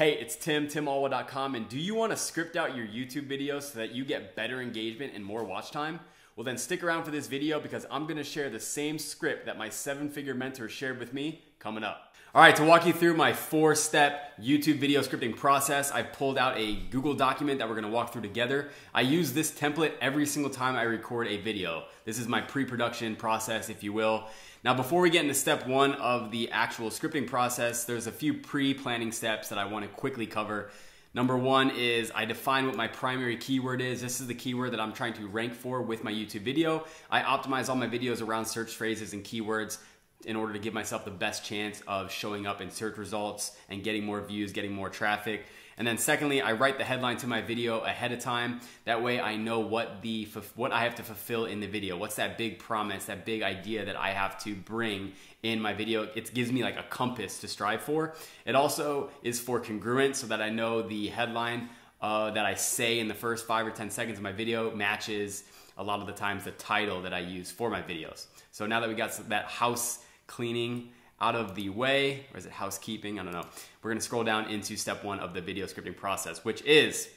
Hey, it's Tim, timalwell.com, and do you want to script out your YouTube videos so that you get better engagement and more watch time? Well, then stick around for this video because I'm going to share the same script that my seven figure mentor shared with me coming up. All right, to walk you through my four step YouTube video scripting process, I pulled out a Google document that we're gonna walk through together. I use this template every single time I record a video. This is my pre production process, if you will. Now, before we get into step one of the actual scripting process, there's a few pre-planning steps that I want to quickly cover. Number one is I define what my primary keyword is. This is the keyword that I'm trying to rank for with my YouTube video. I optimize all my videos around search phrases and keywords in order to give myself the best chance of showing up in search results and getting more views, getting more traffic. And then secondly, I write the headline to my video ahead of time. That way I know what the what I have to fulfill in the video. What's that big promise, that big idea that I have to bring in my video. It gives me like a compass to strive for. It also is for congruence so that I know the headline uh, that I say in the first five or 10 seconds of my video matches a lot of the times the title that I use for my videos. So now that we got that house cleaning out of the way, or is it housekeeping? I don't know. We're gonna scroll down into step one of the video scripting process, which is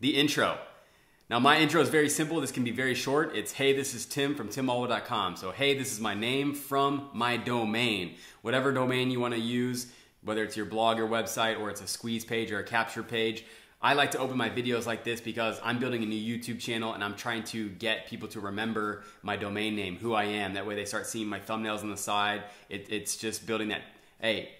the intro. Now my intro is very simple. This can be very short. It's, hey, this is Tim from timalwell.com. So, hey, this is my name from my domain. Whatever domain you wanna use, whether it's your blog or website, or it's a squeeze page or a capture page, I like to open my videos like this because I'm building a new YouTube channel and I'm trying to get people to remember my domain name, who I am. That way they start seeing my thumbnails on the side. It, it's just building that, hey,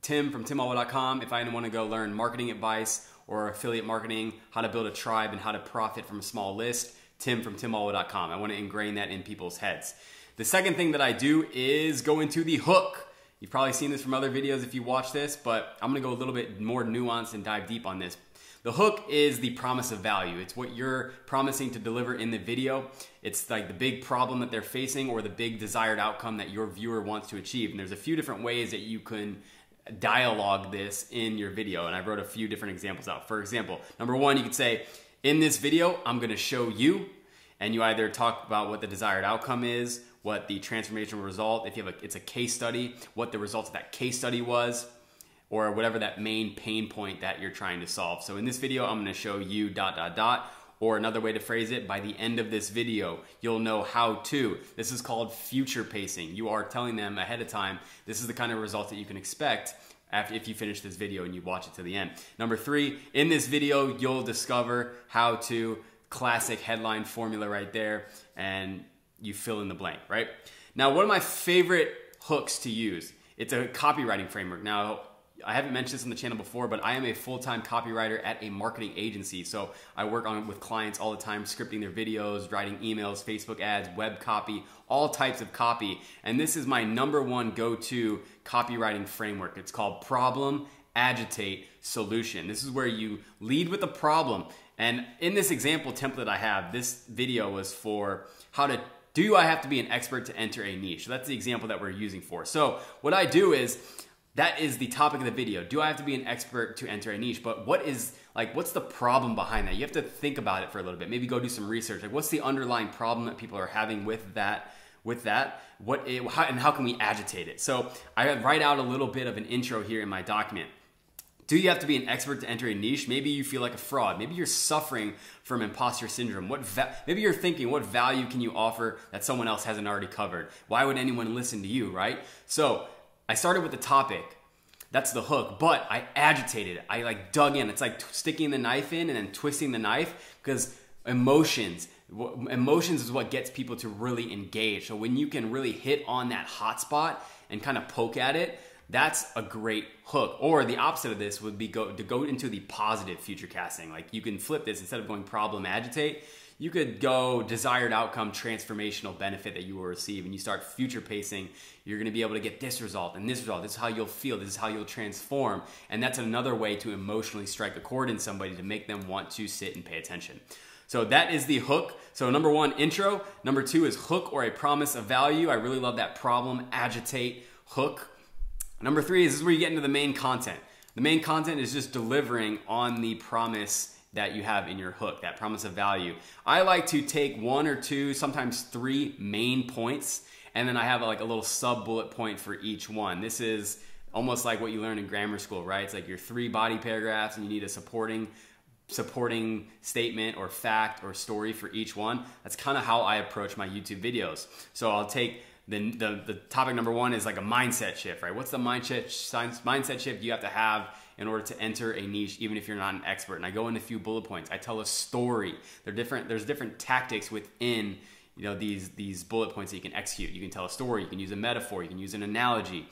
Tim from timalwell.com. If I want to go learn marketing advice or affiliate marketing, how to build a tribe and how to profit from a small list, Tim from timalwell.com. I want to ingrain that in people's heads. The second thing that I do is go into the hook. You've probably seen this from other videos if you watch this, but I'm gonna go a little bit more nuanced and dive deep on this. The hook is the promise of value. It's what you're promising to deliver in the video. It's like the big problem that they're facing or the big desired outcome that your viewer wants to achieve. And there's a few different ways that you can dialogue this in your video. And I wrote a few different examples out. For example, number one, you could say, in this video, I'm gonna show you, and you either talk about what the desired outcome is, what the transformational result, if you have a, it's a case study, what the results of that case study was, or whatever that main pain point that you're trying to solve. So in this video, I'm gonna show you dot, dot, dot, or another way to phrase it, by the end of this video, you'll know how to. This is called future pacing. You are telling them ahead of time, this is the kind of result that you can expect after if you finish this video and you watch it to the end. Number three, in this video, you'll discover how to, classic headline formula right there, and you fill in the blank, right? Now, one of my favorite hooks to use, it's a copywriting framework. Now, I haven't mentioned this on the channel before, but I am a full-time copywriter at a marketing agency. So I work on with clients all the time, scripting their videos, writing emails, Facebook ads, web copy, all types of copy. And this is my number one go-to copywriting framework. It's called Problem, Agitate, Solution. This is where you lead with a problem. And in this example template I have, this video was for how to do I have to be an expert to enter a niche? So that's the example that we're using for. So what I do is that is the topic of the video. Do I have to be an expert to enter a niche? But what is like what's the problem behind that? You have to think about it for a little bit. Maybe go do some research. Like what's the underlying problem that people are having with that with that? What it, how, and how can we agitate it? So I write out a little bit of an intro here in my document. Do you have to be an expert to enter a niche? Maybe you feel like a fraud. Maybe you're suffering from imposter syndrome. What va- maybe you're thinking, what value can you offer that someone else hasn't already covered? Why would anyone listen to you, right? So I started with the topic. That's the hook, but I agitated it. I like dug in. It's like t- sticking the knife in and then twisting the knife because emotions, w- emotions is what gets people to really engage. So when you can really hit on that hot spot and kind of poke at it, that's a great hook. Or the opposite of this would be go to go into the positive future casting. Like you can flip this instead of going problem agitate, you could go desired outcome transformational benefit that you will receive and you start future pacing you're going to be able to get this result and this result. This is how you'll feel. This is how you'll transform. And that's another way to emotionally strike a chord in somebody to make them want to sit and pay attention. So that is the hook. So number one intro. Number two is hook or a promise of value. I really love that problem agitate hook. Number three is this is where you get into the main content. The main content is just delivering on the promise that you have in your hook, that promise of value. I like to take one or two, sometimes three main points, and then I have like a little sub bullet point for each one. This is almost like what you learn in grammar school, right? It's like your three body paragraphs and you need a supporting supporting statement or fact or story for each one. That's kind of how I approach my YouTube videos. So I'll take the, the, the topic number one is like a mindset shift, right? What's the mindset mindset shift you have to have in order to enter a niche, even if you're not an expert? And I go into a few bullet points. I tell a story. They're different. There's different tactics within you know these these bullet points that you can execute. You can tell a story. You can use a metaphor. You can use an analogy.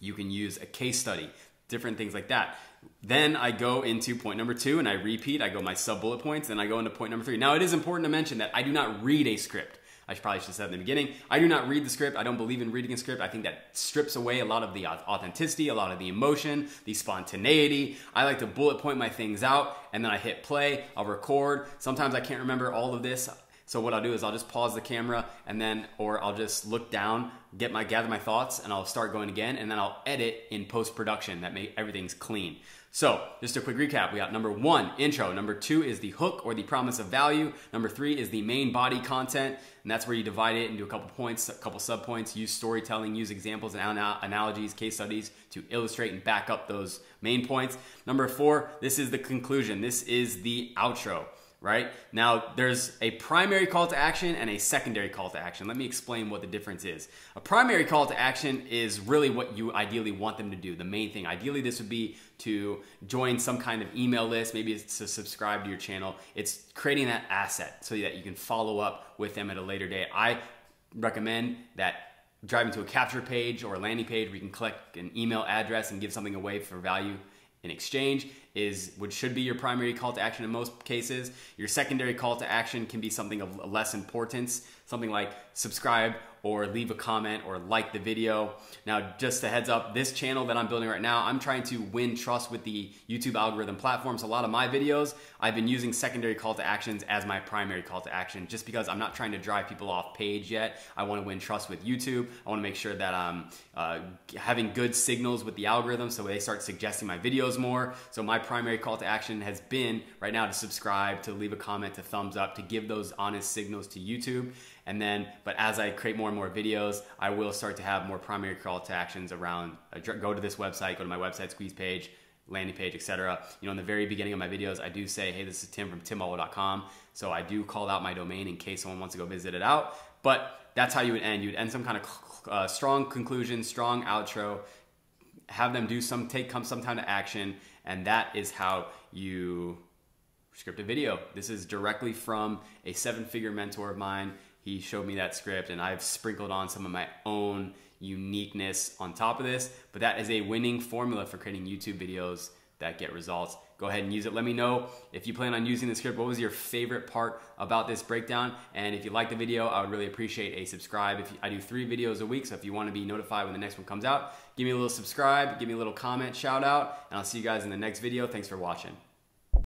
You can use a case study. Different things like that. Then I go into point number two and I repeat. I go my sub bullet points. Then I go into point number three. Now it is important to mention that I do not read a script. I probably should have said in the beginning. I do not read the script. I don't believe in reading a script. I think that strips away a lot of the authenticity, a lot of the emotion, the spontaneity. I like to bullet point my things out and then I hit play. I'll record. Sometimes I can't remember all of this. So what I'll do is I'll just pause the camera and then, or I'll just look down, get my, gather my thoughts and I'll start going again and then I'll edit in post production that make everything's clean. So, just a quick recap. We got number one, intro. Number two is the hook or the promise of value. Number three is the main body content, and that's where you divide it into a couple points, a couple sub points. Use storytelling, use examples and analogies, case studies to illustrate and back up those main points. Number four, this is the conclusion. This is the outro right? Now, there's a primary call to action and a secondary call to action. Let me explain what the difference is. A primary call to action is really what you ideally want them to do, the main thing. Ideally, this would be to join some kind of email list, maybe it's to subscribe to your channel. It's creating that asset so that you can follow up with them at a later date. I recommend that driving to a capture page or a landing page where you can collect an email address and give something away for value in exchange is which should be your primary call to action in most cases. Your secondary call to action can be something of less importance, something like subscribe or leave a comment or like the video. Now, just a heads up, this channel that I'm building right now, I'm trying to win trust with the YouTube algorithm platforms. A lot of my videos, I've been using secondary call to actions as my primary call to action just because I'm not trying to drive people off page yet. I want to win trust with YouTube. I want to make sure that I'm uh, having good signals with the algorithm so they start suggesting my videos more. So my primary call to action has been right now to subscribe, to leave a comment, to thumbs up, to give those honest signals to YouTube. And then, but as I create more and more videos, I will start to have more primary call to actions around uh, go to this website, go to my website, squeeze page, landing page, etc. You know, in the very beginning of my videos, I do say, hey, this is Tim from timalwell.com. So I do call out my domain in case someone wants to go visit it out. But that's how you would end. You'd end some kind of uh, strong conclusion, strong outro, have them do some, take come some time to action, and that is how you script a video. This is directly from a seven figure mentor of mine he showed me that script and I've sprinkled on some of my own uniqueness on top of this, but that is a winning formula for creating YouTube videos that get results. Go ahead and use it. Let me know if you plan on using the script. What was your favorite part about this breakdown? And if you like the video, I would really appreciate a subscribe. If you, I do three videos a week, so if you want to be notified when the next one comes out, give me a little subscribe, give me a little comment, shout out, and I'll see you guys in the next video. Thanks for watching.